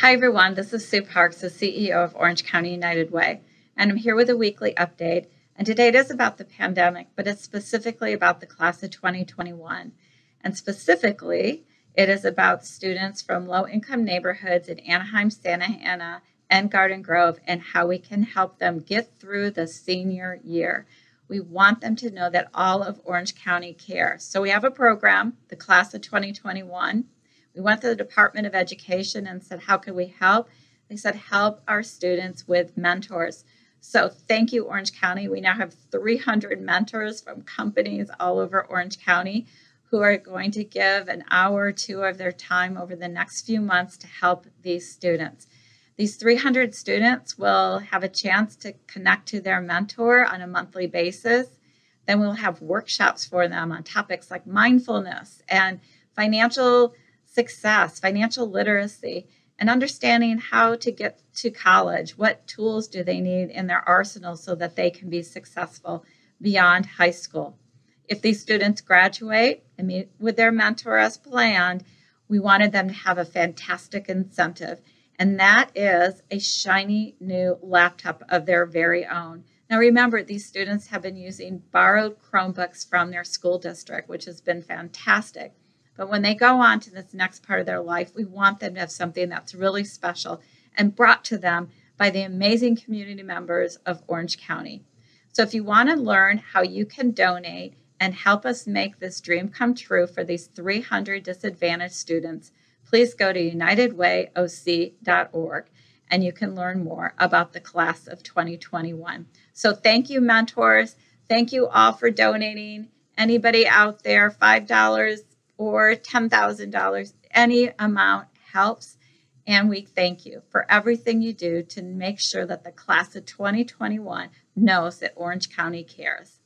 Hi, everyone. This is Sue Parks, the CEO of Orange County United Way, and I'm here with a weekly update. And today it is about the pandemic, but it's specifically about the class of 2021. And specifically, it is about students from low income neighborhoods in Anaheim, Santa Ana, and Garden Grove, and how we can help them get through the senior year. We want them to know that all of Orange County cares. So we have a program, the class of 2021. We went to the Department of Education and said, How can we help? They said, Help our students with mentors. So thank you, Orange County. We now have 300 mentors from companies all over Orange County who are going to give an hour or two of their time over the next few months to help these students. These 300 students will have a chance to connect to their mentor on a monthly basis. Then we'll have workshops for them on topics like mindfulness and financial success, financial literacy, and understanding how to get to college. What tools do they need in their arsenal so that they can be successful beyond high school? If these students graduate and meet with their mentor as planned, we wanted them to have a fantastic incentive and that is a shiny new laptop of their very own. Now, remember, these students have been using borrowed Chromebooks from their school district, which has been fantastic. But when they go on to this next part of their life, we want them to have something that's really special and brought to them by the amazing community members of Orange County. So, if you want to learn how you can donate and help us make this dream come true for these 300 disadvantaged students, please go to unitedwayoc.org and you can learn more about the class of 2021. So thank you, mentors. Thank you all for donating. Anybody out there, $5 or $10,000, any amount helps. And we thank you for everything you do to make sure that the class of 2021 knows that Orange County cares.